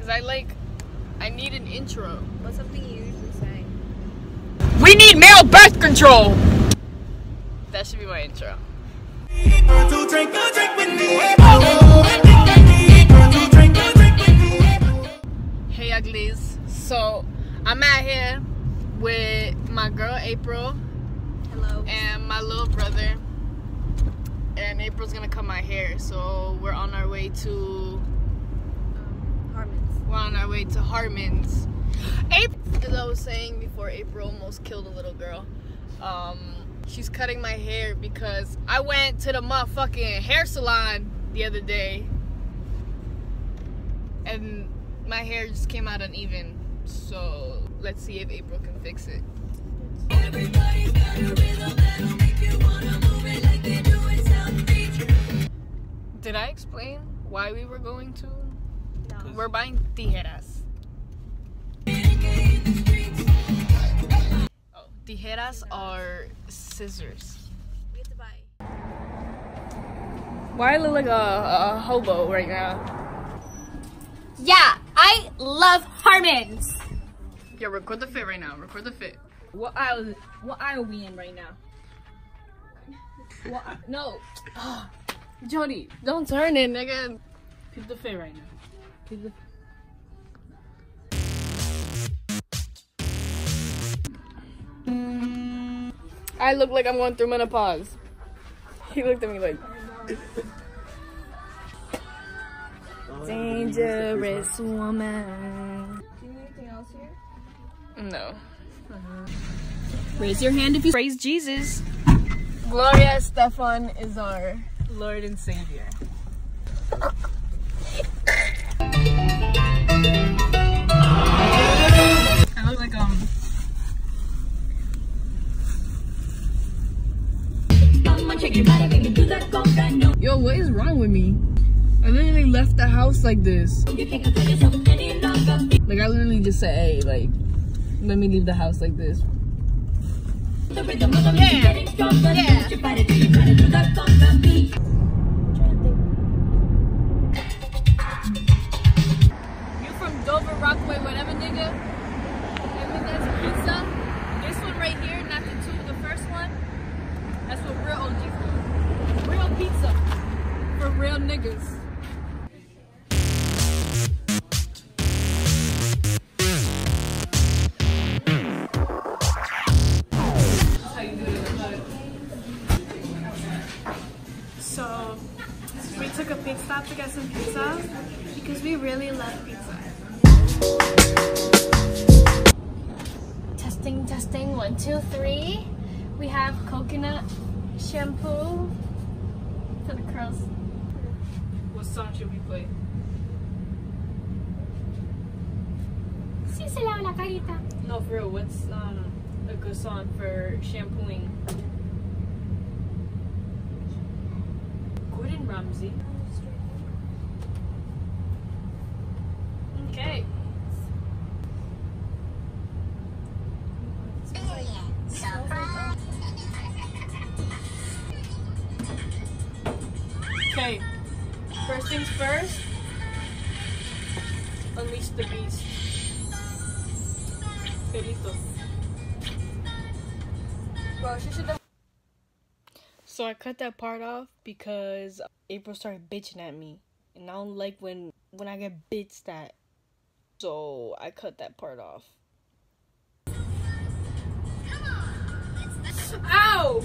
Cause I like, I need an intro. What's something you usually say? We need male birth control. That should be my intro. Hey uglies. So I'm out here with my girl April Hello. and my little brother. And April's gonna cut my hair, so we're on our way to Harmon's. We're on our way to Harmon's. April, as I was saying before, April almost killed a little girl. Um, she's cutting my hair because I went to the motherfucking hair salon the other day, and my hair just came out uneven. So let's see if April can fix it. Did I explain why we were going to? No. We're buying tijeras. Oh, tijeras are scissors. We have to buy. Why I look like a, a hobo right now? Yeah, I love Harmon's. Yeah, record the fit right now. Record the fit. What aisle? What aisle we in right now? What? No, Jody, don't turn it, nigga. keep the fit right now. Keep. I look like I'm going through menopause. He looked at me like. Dangerous woman. Do you need anything else here? No. Raise your hand if you. Praise Jesus. Gloria Estefan is our Lord and Savior. Yo, what is wrong with me? I literally left the house like this. Like I literally just said, hey, like, let me leave the house like this. You really love pizza. Testing, testing, one, two, three. We have coconut shampoo for the curls. What song should we play? Sí, se lava la carita. No, for real, what's um, a good song for shampooing? Gordon Ramsay. Okay. First things first. Unleash the beast. Perito. So I cut that part off because April started bitching at me, and I don't like when when I get bitched at. So I cut that part off. Ow!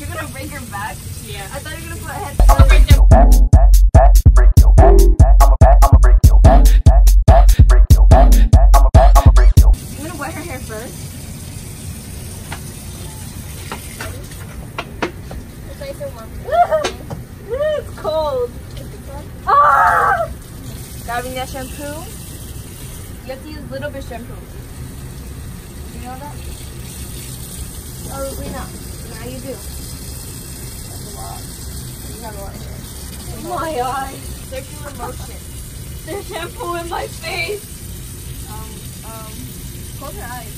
you're gonna bring her back? Yeah. I thought you were gonna put headphones. Back, back, break your back, back. I'ma back, I'ma break your back, back, back, break your back, back. I'ma back, I'ma break your I'm gonna wet her hair first. It's nice and warm. it's cold. Ah! Got me using that shampoo. You have to use a little bit shampoo. You know that? Probably not. Now you do. That's a lot. You have a lot of hair. My eyes. Circular motion. There's shampoo in my face. Um, um, close your eyes.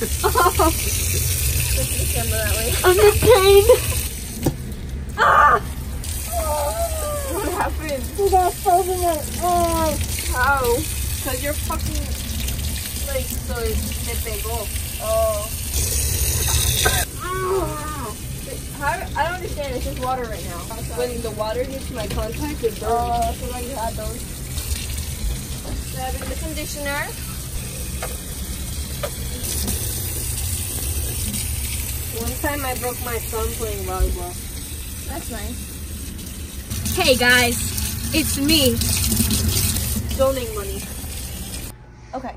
At the camera that way. I'm in pain. ah! What happened? You got frozen in oh. How? Cause you're fucking like so it, it pegó. Oh. How, I don't understand. It's just water right now. When the water hits my contact, it burns. Oh, so like you had those. Grabbing the conditioner. One time I broke my thumb playing volleyball. That's nice. Hey guys, it's me. Donating money. Okay,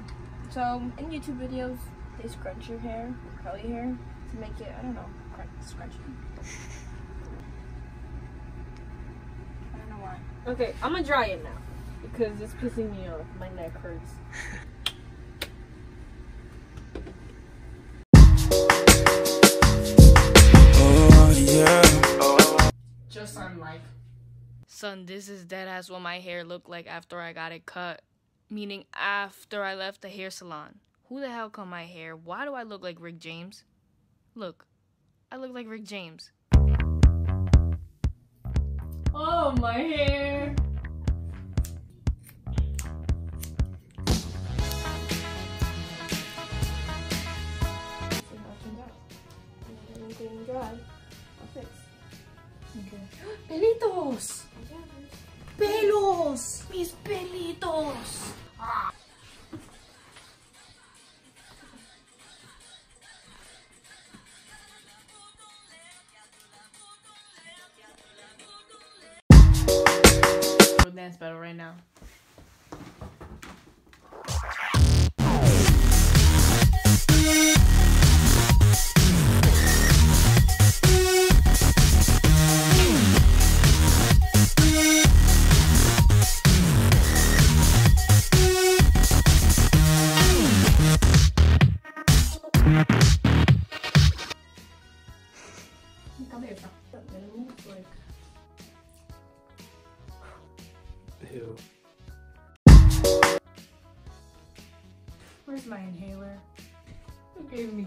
so in YouTube videos, they scrunch your hair, curly hair, to make it, I don't know, crunch, scrunch it. I don't know why. Okay, I'm gonna dry it now because it's pissing me off. My neck hurts. Just on like Son, this is dead ass what my hair looked like after I got it cut. Meaning after I left the hair salon. Who the hell cut my hair? Why do I look like Rick James? Look, I look like Rick James. Oh, my hair. See how it turns out. If dry, I'll fix. Pelitos! Pelos! Mis pelitos! Dance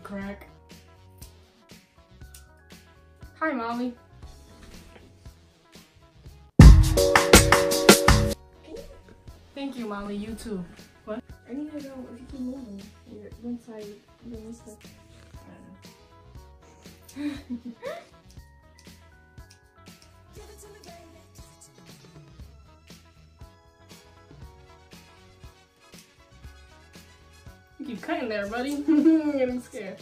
crack? Hi, Molly. Thank you, Molly. You too. What? I need to know if you keep moving. You're one side, then this side. You keep cutting there, buddy. I'm getting scared.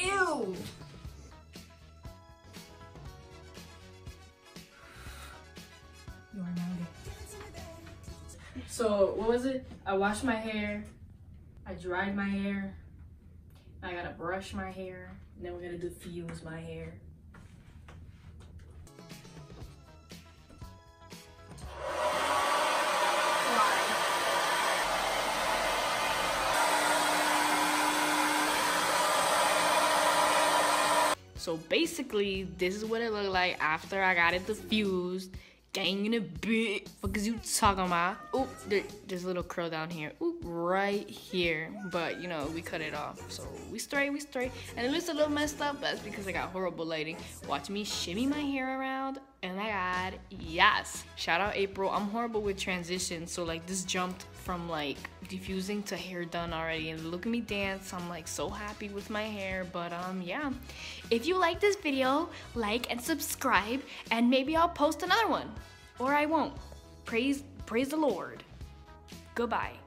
Ew! You are. So, what was it? I washed my hair. I dried my hair. I gotta brush my hair. And then we're gonna diffuse my hair. So basically, this is what it looked like after I got it diffused. Gang in a bit. You talking about? Oh, there, there's a little curl down here. Oop, right here. But, you know, we cut it off. So we straight, we straight. And it looks a little messed up. But that's because I got horrible lighting. Watch me shimmy my hair around. Oh my god, yes. Shout out April. I'm horrible with transitions. So, like, this jumped from, like, diffusing to hair done already. And look at me dance. I'm, like, so happy with my hair. But, um, yeah. If you like this video, like and subscribe. And maybe I'll post another one. Or I won't. Praise, praise the Lord. Goodbye.